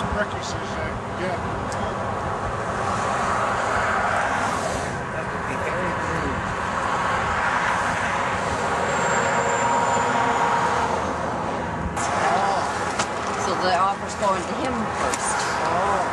much as get. That would be So the offer's going to him first. Oh.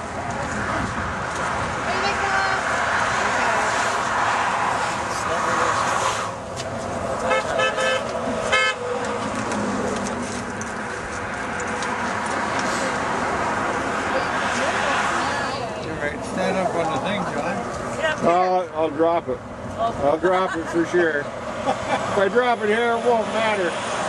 I'll drop it. I'll drop it for sure. If I drop it here, it won't matter.